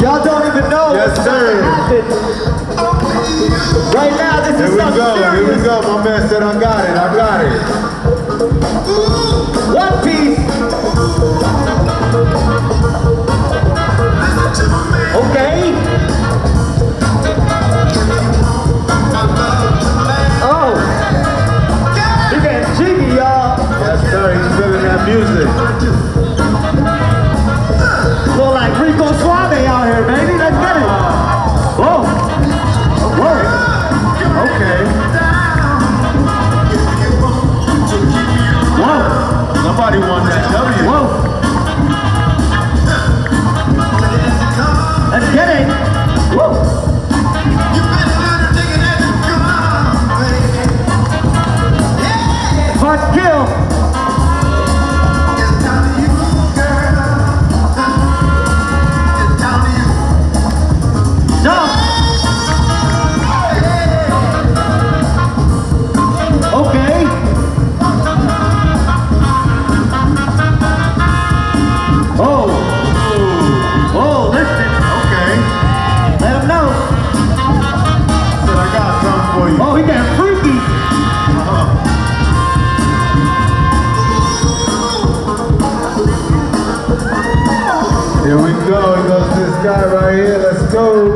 Y'all don't even know Yes, sir. happened. Right now, this Here is we something go, here we go. My man said I got it, I got it. One piece. Okay. Oh. He getting jiggy, y'all. Yes, sir, he's feeling that music. Here we go. Here goes this guy right here. Let's go.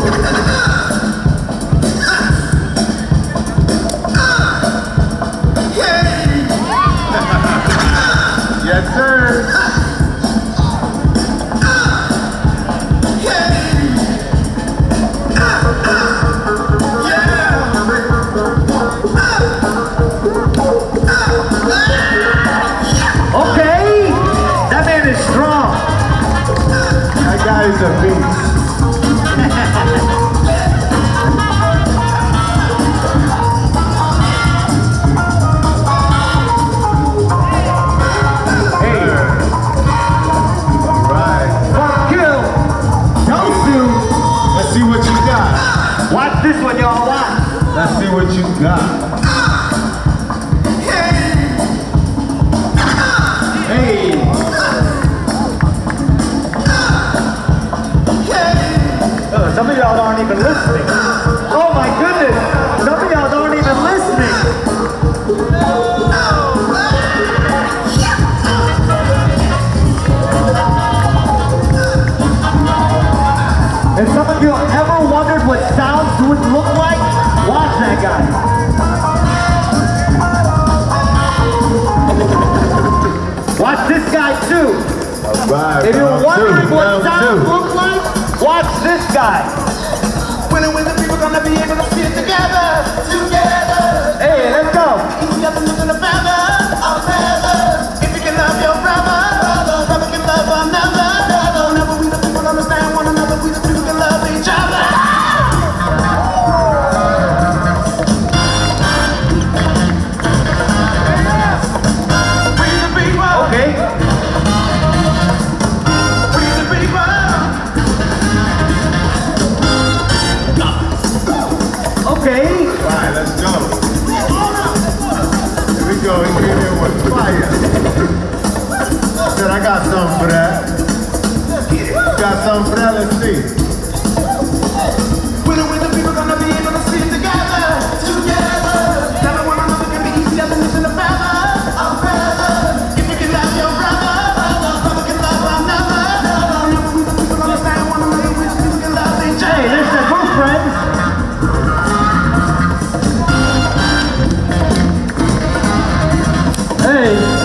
yes, sir. What you got. Uh, some of y'all aren't even listening. Oh my goodness. Some of y'all aren't even listening. If some of you ever wondered what sounds would look like, watch that guy. Watch this guy too. All right. If you're wondering two, what round sounds look like, watch this guy. When and when the people gonna be able to sit together, together. Hey, let's go. Okay. Right, let's go. Here we go. He came in with fire. Said I got something for that. Hey,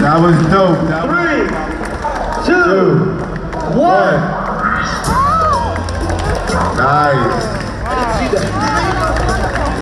That was dope. That Three, two, two one. one. Nice.